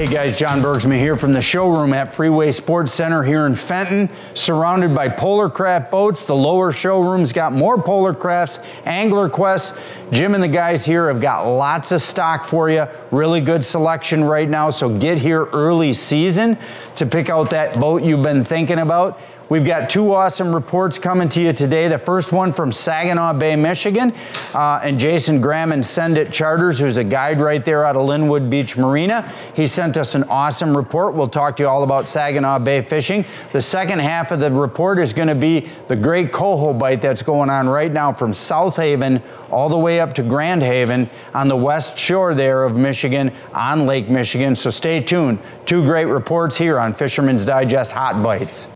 Hey guys, John Bergsman here from the showroom at Freeway Sports Center here in Fenton, surrounded by Polar Kraft boats. The lower showroom's got more Polar Krafts, Angler Qwest. Jim and the guys here have got lots of stock for you. Really good selection right now, so get here early season to pick out that boat you've been thinking about. We've got two awesome reports coming to you today. The first one from Saginaw Bay, Michigan, uh, and Jason Graham and Send It Charters, who's a guide right there out of Linwood Beach Marina. He sent us an awesome report. We'll talk to you all about Saginaw Bay fishing. The second half of the report is going to be the great coho bite that's going on right now from South Haven all the way up to Grand Haven on the west shore there of Michigan on Lake Michigan. So stay tuned. Two great reports here on Fisherman's Digest Hot Bites.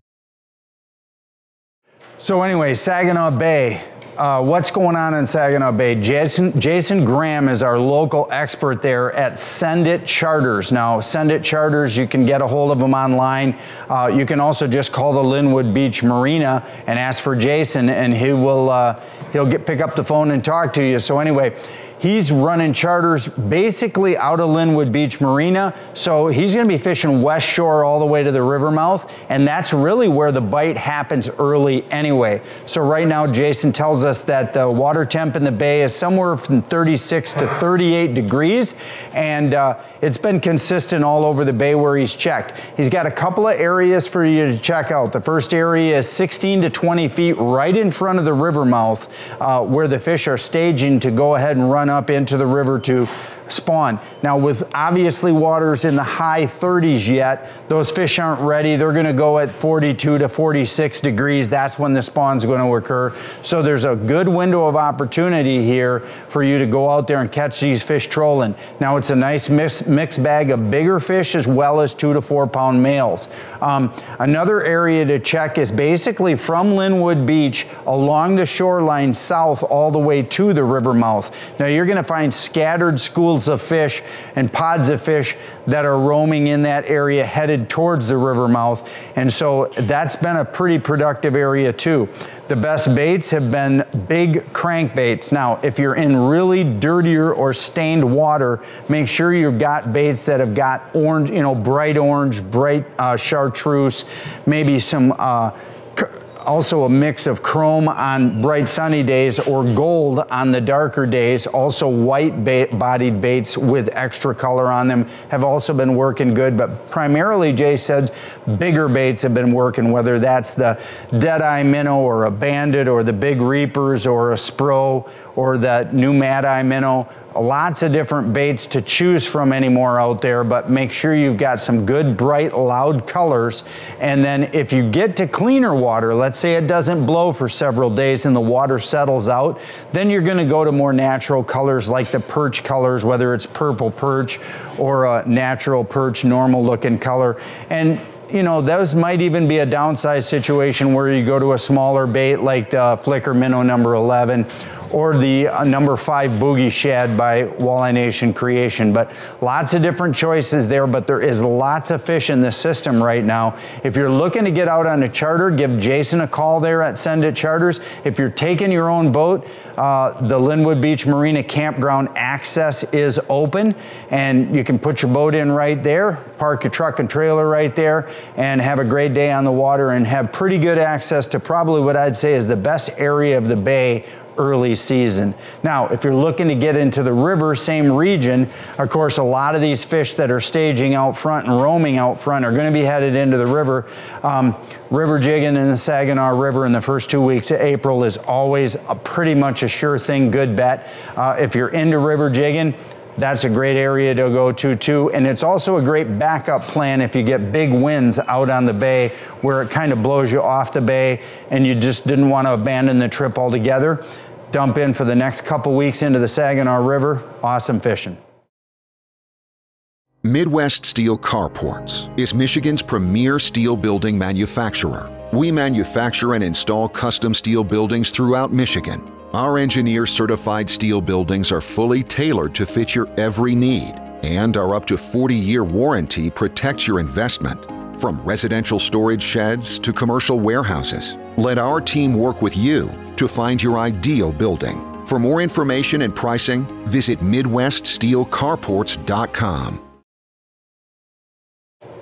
So anyway, Saginaw Bay. Uh, what's going on in Saginaw Bay? Jason, Jason Graham is our local expert there at Send It Charters. Now, Send It Charters, you can get a hold of them online. Uh, you can also just call the Linwood Beach Marina and ask for Jason, and he will uh, he'll get pick up the phone and talk to you. So anyway, He's running charters basically out of Linwood Beach Marina. So he's going to be fishing west shore all the way to the river mouth. And that's really where the bite happens early anyway. So right now, Jason tells us that the water temp in the bay is somewhere from 36 to 38 degrees. And uh, it's been consistent all over the bay where he's checked. He's got a couple of areas for you to check out. The first area is 16 to 20 feet right in front of the river mouth uh, where the fish are staging to go ahead and run up into the river to spawn. Now with obviously waters in the high 30s yet, those fish aren't ready. They're gonna go at 42 to 46 degrees. That's when the spawn's gonna occur. So there's a good window of opportunity here for you to go out there and catch these fish trolling. Now it's a nice mix, mixed bag of bigger fish as well as two to four pound males. Um, another area to check is basically from Linwood Beach along the shoreline south all the way to the river mouth. Now you're gonna find scattered schools of fish and pods of fish that are roaming in that area headed towards the river mouth. And so that's been a pretty productive area too. The best baits have been big crankbaits. Now, if you're in really dirtier or stained water, make sure you've got baits that have got orange, you know, bright orange, bright uh, chartreuse, maybe some uh, also a mix of chrome on bright sunny days or gold on the darker days. Also white bodied baits with extra color on them have also been working good, but primarily Jay said bigger baits have been working, whether that's the Deadeye Minnow or a Bandit or the Big Reapers or a Spro or that new Mad Eye Minnow lots of different baits to choose from anymore out there, but make sure you've got some good, bright, loud colors. And then if you get to cleaner water, let's say it doesn't blow for several days and the water settles out, then you're gonna go to more natural colors like the perch colors, whether it's purple perch or a natural perch, normal looking color. And you know, those might even be a downside situation where you go to a smaller bait like the Flicker Minnow number 11 or the uh, number five Boogie Shad by Walleye Nation Creation. But lots of different choices there, but there is lots of fish in the system right now. If you're looking to get out on a charter, give Jason a call there at Send It Charters. If you're taking your own boat, uh, the Linwood Beach Marina Campground access is open and you can put your boat in right there, park your truck and trailer right there, and have a great day on the water and have pretty good access to probably what I'd say is the best area of the bay early season. Now, if you're looking to get into the river, same region, of course, a lot of these fish that are staging out front and roaming out front are going to be headed into the river. Um, river jigging in the Saginaw River in the first two weeks of April is always a pretty much a sure thing, good bet. Uh, if you're into river jigging, that's a great area to go to too. And it's also a great backup plan if you get big winds out on the bay where it kind of blows you off the bay and you just didn't want to abandon the trip altogether dump in for the next couple weeks into the Saginaw River. Awesome fishing. Midwest Steel Carports is Michigan's premier steel building manufacturer. We manufacture and install custom steel buildings throughout Michigan. Our engineer certified steel buildings are fully tailored to fit your every need, and our up to 40 year warranty protects your investment. From residential storage sheds to commercial warehouses, let our team work with you to find your ideal building. For more information and pricing, visit MidwestSteelCarports.com.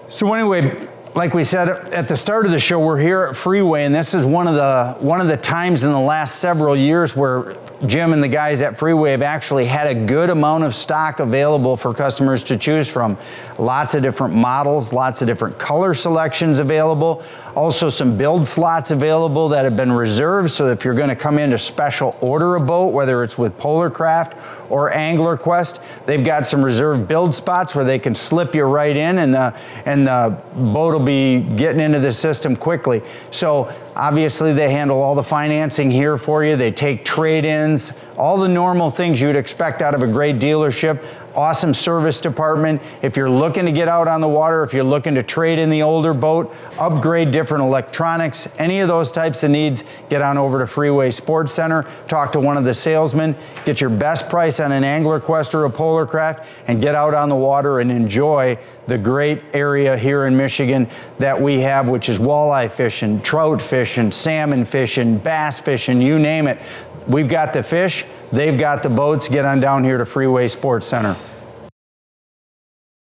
So anyway, like we said at the start of the show, we're here at Freeway, and this is one of the one of the times in the last several years where Jim and the guys at Freeway have actually had a good amount of stock available for customers to choose from. Lots of different models, lots of different color selections available. Also, some build slots available that have been reserved. So, if you're going to come in to special order a boat, whether it's with Polar Kraft or Angler Qwest, they've got some reserved build spots where they can slip you right in, and the and the boat be getting into the system quickly. So, obviously, they handle all the financing here for you. They take trade-ins, all the normal things you'd expect out of a great dealership awesome service department. If you're looking to get out on the water, if you're looking to trade in the older boat, upgrade different electronics, any of those types of needs, get on over to Freeway Sports Center, talk to one of the salesmen, get your best price on an Angler Qwest or a Polar Kraft, and get out on the water and enjoy the great area here in Michigan that we have, which is walleye fishing, trout fishing, salmon fishing, bass fishing, you name it. We've got the fish, they've got the boats. Get on down here to Freeway Sports Center.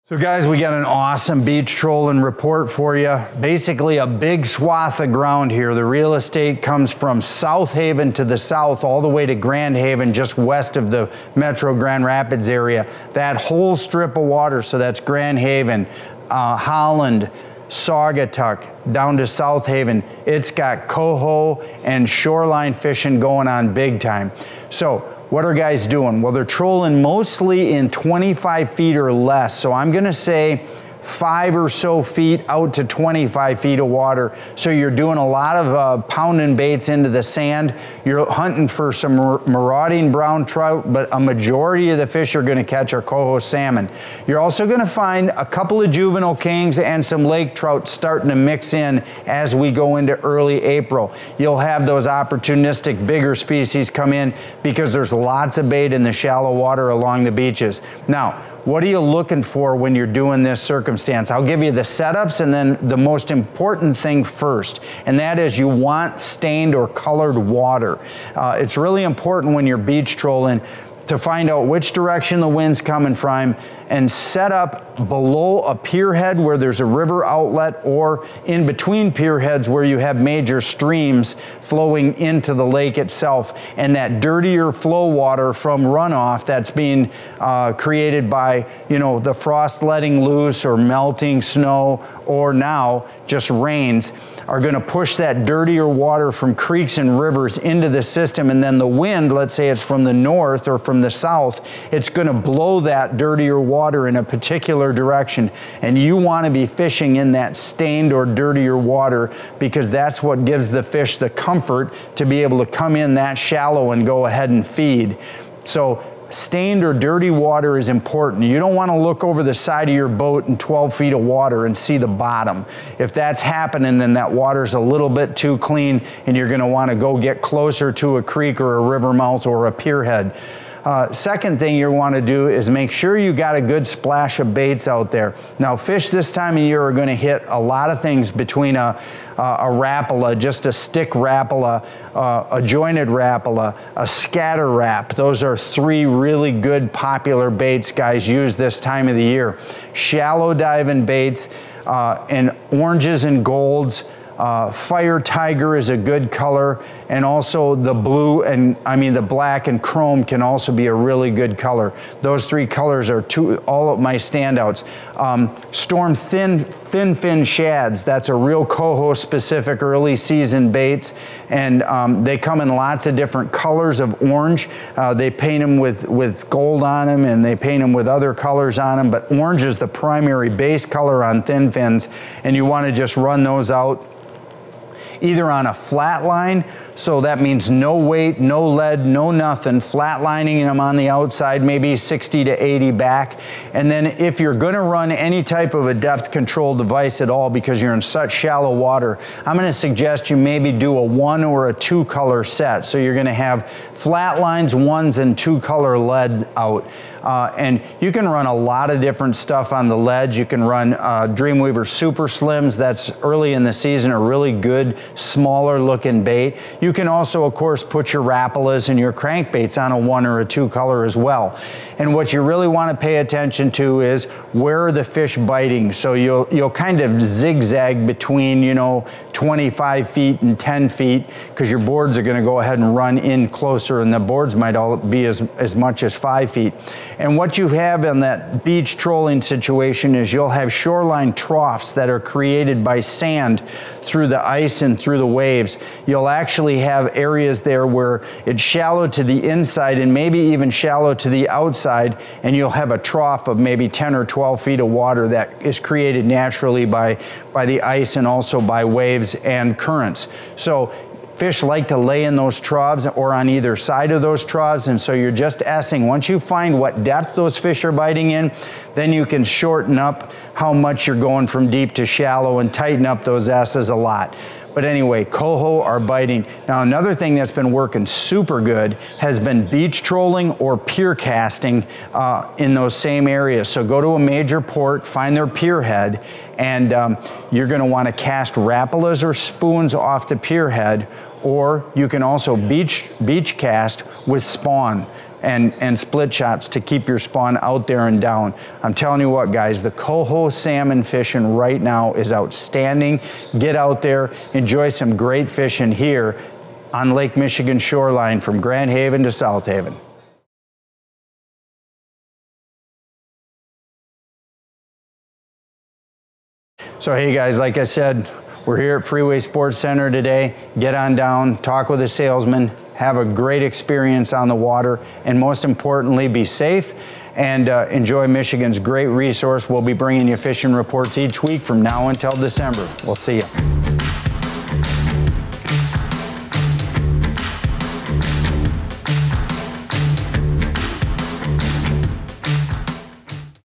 So guys, we got an awesome beach trolling report for you. Basically a big swath of ground here. The real estate comes from South Haven to the south all the way to Grand Haven, just west of the Metro Grand Rapids area. That whole strip of water, so that's Grand Haven, uh, Holland, Saugatuck, down to South Haven. It's got coho and shoreline fishing going on big time. So what are guys doing? Well, they're trolling mostly in 25 feet or less. So I'm gonna say five or so feet out to 25 feet of water. So you're doing a lot of uh, pounding baits into the sand. You're hunting for some marauding brown trout, but a majority of the fish you're gonna catch are coho salmon. You're also gonna find a couple of juvenile kings and some lake trout starting to mix in as we go into early April. You'll have those opportunistic bigger species come in because there's lots of bait in the shallow water along the beaches. Now, what are you looking for when you're doing this circumstance? I'll give you the setups and then the most important thing first, and that is you want stained or colored water. Uh, it's really important when you're beach trolling to find out which direction the wind's coming from and set up below a pier head where there's a river outlet or in between pier heads where you have major streams flowing into the lake itself. And that dirtier flow water from runoff that's being uh, created by you know the frost letting loose or melting snow or now just rains are going to push that dirtier water from creeks and rivers into the system. And then the wind let's say it's from the north or from the south it's going to blow that dirtier water water in a particular direction and you want to be fishing in that stained or dirtier water because that's what gives the fish the comfort to be able to come in that shallow and go ahead and feed. So stained or dirty water is important. You don't want to look over the side of your boat in 12 feet of water and see the bottom. If that's happening, then that water's a little bit too clean and you're going to want to go get closer to a creek or a river mouth or a pier head. Uh, second thing you want to do is make sure you got a good splash of baits out there. Now, fish this time of year are going to hit a lot of things between a, uh, a rapala, just a stick rapala, uh, a jointed rapala, a Scatter Rap. Those are three really good popular baits guys use this time of the year. Shallow diving baits uh, and oranges and golds. Uh, Fire Tiger is a good color, and also the blue and I mean the black and chrome can also be a really good color. Those three colors are two all of my standouts. Um, Storm Thin Thin Fin Shads, that's a real coho specific early season baits, and um, they come in lots of different colors of orange. Uh, they paint them with with gold on them, and they paint them with other colors on them. But orange is the primary base color on thin fins, and you want to just run those out either on a flat line, so that means no weight, no lead, no nothing, flatlining them on the outside, maybe 60 to 80 back. And then if you're gonna run any type of a depth control device at all because you're in such shallow water, I'm gonna suggest you maybe do a one or a two color set. So you're gonna have flat lines, ones, and two color lead out. Uh, and you can run a lot of different stuff on the ledge. You can run uh, Dreamweaver Super Slims. That's early in the season, a really good, smaller looking bait. You can also, of course, put your Rapalas and your crankbaits on a one or a two color as well. And what you really want to pay attention to is where are the fish biting. So you'll you'll kind of zigzag between you know 25 feet and 10 feet because your boards are going to go ahead and run in closer, and the boards might all be as as much as five feet. And what you have in that beach trolling situation is you'll have shoreline troughs that are created by sand through the ice and through the waves. You'll actually have areas there where it's shallow to the inside and maybe even shallow to the outside, and you'll have a trough of maybe 10 or 12 feet of water that is created naturally by, by the ice and also by waves and currents. So Fish like to lay in those troughs or on either side of those troughs, and so you're just essing. Once you find what depth those fish are biting in, then you can shorten up how much you're going from deep to shallow and tighten up those S's a lot. But anyway, coho are biting. Now, another thing that's been working super good has been beach trolling or pier casting uh, in those same areas. So go to a major port, find their pier head, and um, you're gonna wanna cast rapalas or spoons off the pier head or you can also beach, beach cast with spawn and, and split shots to keep your spawn out there and down. I'm telling you what, guys, the coho salmon fishing right now is outstanding. Get out there, enjoy some great fishing here on Lake Michigan shoreline from Grand Haven to South Haven. So hey guys, like I said, we're here at Freeway Sports Center today. Get on down, talk with a salesman, have a great experience on the water, and most importantly, be safe and uh, enjoy Michigan's great resource. We'll be bringing you fishing reports each week from now until December. We'll see you.